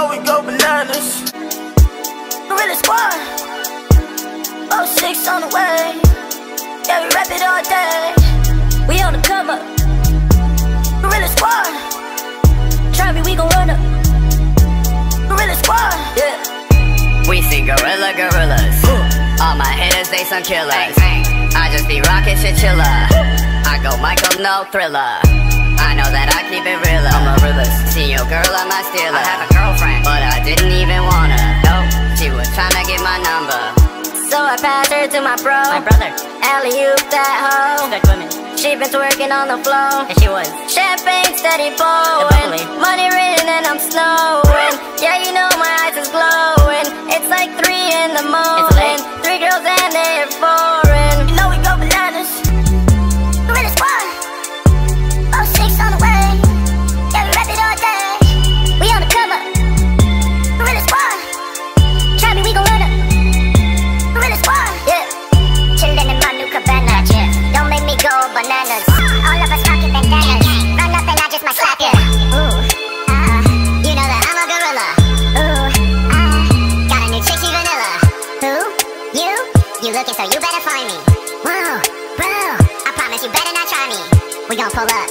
know we go bananas. Gorilla Squad. Oh, six on the way. Yeah, we rap it all day. We on the come up. Gorilla Squad. Try me, we gon' run up. Gorilla Squad. Yeah. We see gorilla gorillas. All my hitters, they some killers. I just be rockin' chinchilla. I go Michael, no thriller. I know that I keep it real. I'm a realist. See your girl, I'm my stealer. I have a I didn't even wanna. Nope, she was tryna get my number. So I passed her to my bro. My brother. Alley oop that hoe. Respect women. She been twerking on the floor. And she was. Champagne steady pouring. Money written and I'm snowing. Yeah, you know my eyes is glowing. It's like three in the morning. Looking so you better find me. Whoa, bro, I promise you better not try me. We gon' pull up.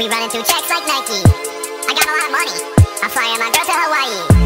We running through checks like Nike. I got a lot of money. I'm flying my girl to Hawaii.